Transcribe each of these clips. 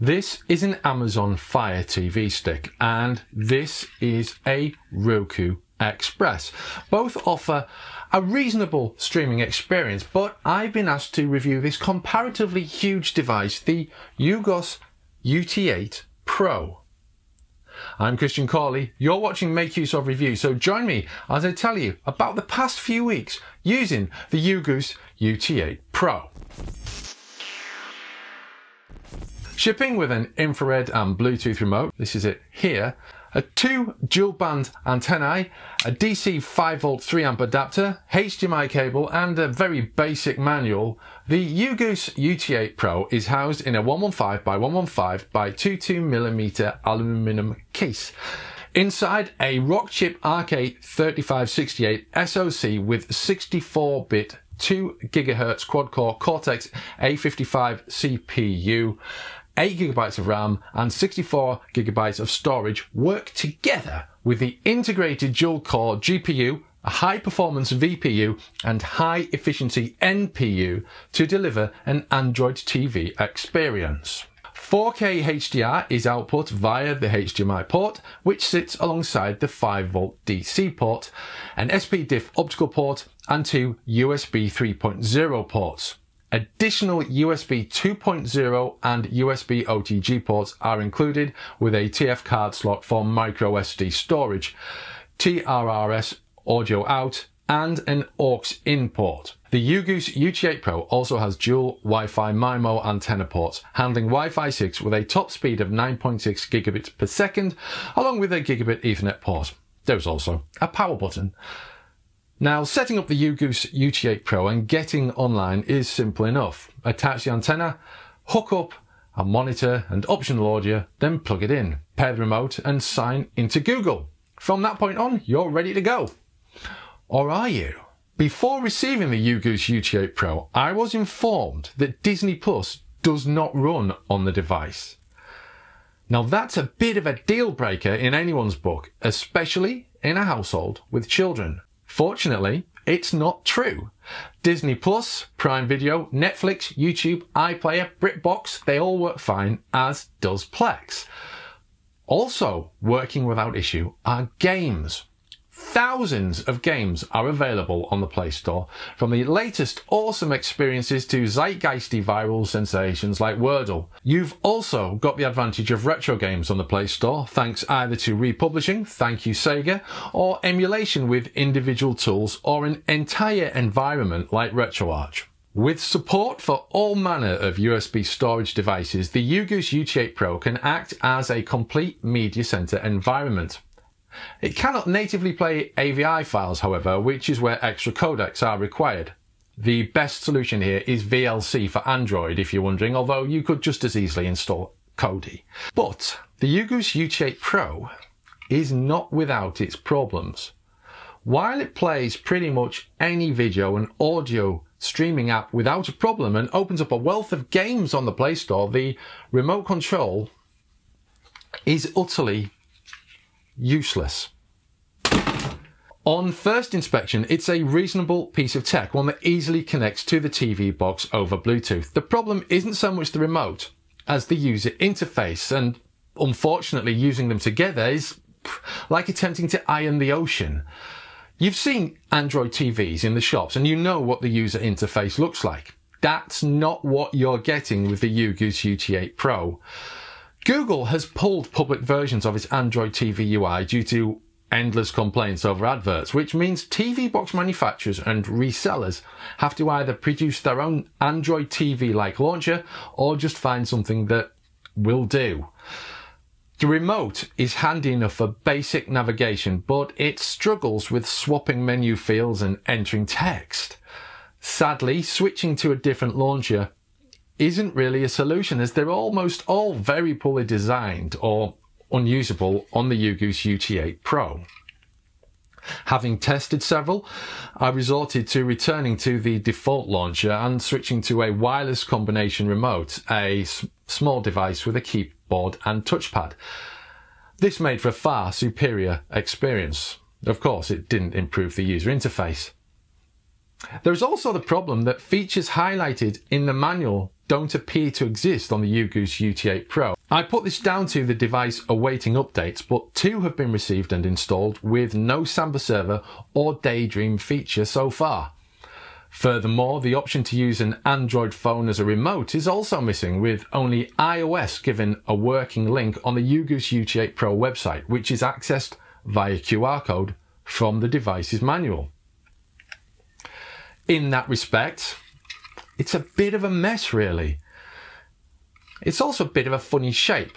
This is an Amazon Fire TV stick and this is a Roku Express. Both offer a reasonable streaming experience, but I've been asked to review this comparatively huge device, the Ugoos UT8 Pro. I'm Christian Cawley. You're watching Make Use of Review, so join me as I tell you about the past few weeks using the Ugoos UT8 Pro. Shipping with an infrared and Bluetooth remote, this is it here, a two dual band antennae, a DC 5 volt 3 amp adapter, HDMI cable and a very basic manual, the Ugoos UT8 Pro is housed in a 115 by 115 by 22mm aluminum case. Inside a Rockchip RK3568 SoC with 64-bit 2 GHz quad-core Cortex A55 CPU 8 gigabytes of RAM and 64 gigabytes of storage work together with the integrated dual core GPU, a high performance VPU and high efficiency NPU to deliver an Android TV experience. 4K HDR is output via the HDMI port, which sits alongside the 5V DC port, an SPDIF optical port, and two USB 3.0 ports. Additional USB 2.0 and USB OTG ports are included with a TF card slot for micro SD storage, TRRS audio out, and an aux in port. The Ugoos UT8 Pro also has dual Wi-Fi MIMO antenna ports, handling Wi-Fi 6 with a top speed of 9.6 gigabits per second, along with a gigabit Ethernet port. There's also a power button. Now, setting up the Ugoos UT8 Pro and getting online is simple enough. Attach the antenna, hook up a monitor and optional audio, then plug it in, pair the remote and sign into Google. From that point on, you're ready to go. Or are you? Before receiving the Ugoos UT8 Pro, I was informed that Disney Plus does not run on the device. Now that's a bit of a deal breaker in anyone's book, especially in a household with children. Fortunately, it's not true. Disney Plus, Prime Video, Netflix, YouTube, iPlayer, BritBox, they all work fine, as does Plex. Also working without issue are games. Thousands of games are available on the Play Store, from the latest awesome experiences to zeitgeisty viral sensations like Wordle. You've also got the advantage of retro games on the Play Store, thanks either to republishing, thank you Sega, or emulation with individual tools or an entire environment like RetroArch. With support for all manner of USB storage devices, the Ugoos UT8 Pro can act as a complete media center environment. It cannot natively play AVI files, however, which is where extra codecs are required. The best solution here is VLC for Android, if you're wondering, although you could just as easily install Kodi. But the Ugoos UT8 Pro is not without its problems. While it plays pretty much any video and audio streaming app without a problem and opens up a wealth of games on the Play Store, the remote control is utterly useless. On first inspection, it's a reasonable piece of tech, one that easily connects to the TV box over Bluetooth. The problem isn't so much the remote as the user interface, and unfortunately, using them together is like attempting to iron the ocean. You've seen Android TVs in the shops and you know what the user interface looks like. That's not what you're getting with the Ugoos UT8 Pro. Google has pulled public versions of its Android TV UI due to endless complaints over adverts, which means TV box manufacturers and resellers have to either produce their own Android TV like launcher or just find something that will do. The remote is handy enough for basic navigation, but it struggles with swapping menu fields and entering text. Sadly, switching to a different launcher isn't really a solution as they're almost all very poorly designed or unusable on the Ugoos UT8 Pro. Having tested several, I resorted to returning to the default launcher and switching to a wireless combination remote, a small device with a keyboard and touchpad. This made for a far superior experience. Of course, it didn't improve the user interface. There is also the problem that features highlighted in the manual don't appear to exist on the UGOOS UT8 Pro. I put this down to the device awaiting updates, but two have been received and installed with no Samba server or Daydream feature so far. Furthermore, the option to use an Android phone as a remote is also missing, with only iOS given a working link on the UGOOS UT8 Pro website, which is accessed via QR code from the device's manual. In that respect, it's a bit of a mess, really. It's also a bit of a funny shape.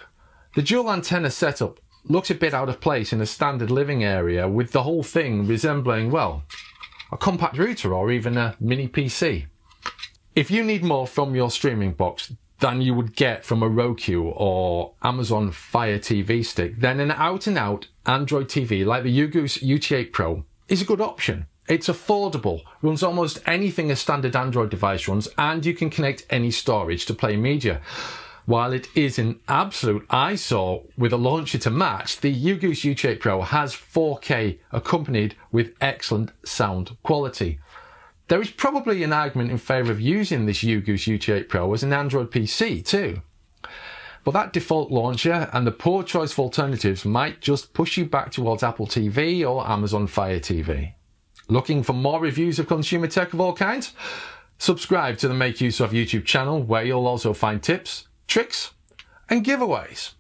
The dual antenna setup looks a bit out of place in a standard living area, with the whole thing resembling, well, a compact router or even a mini PC. If you need more from your streaming box than you would get from a Roku or Amazon Fire TV stick, then an out and out Android TV like the UGOOS UT8 Pro is a good option. It's affordable, runs almost anything a standard Android device runs, and you can connect any storage to play media. While it is an absolute eyesore with a launcher to match, the UGOOS UT8 Pro has 4K accompanied with excellent sound quality. There is probably an argument in favour of using this UGOOS UT8 Pro as an Android PC too. But that default launcher and the poor choice of alternatives might just push you back towards Apple TV or Amazon Fire TV. Looking for more reviews of consumer tech of all kinds? Subscribe to the Make Use of YouTube channel where you'll also find tips, tricks, and giveaways.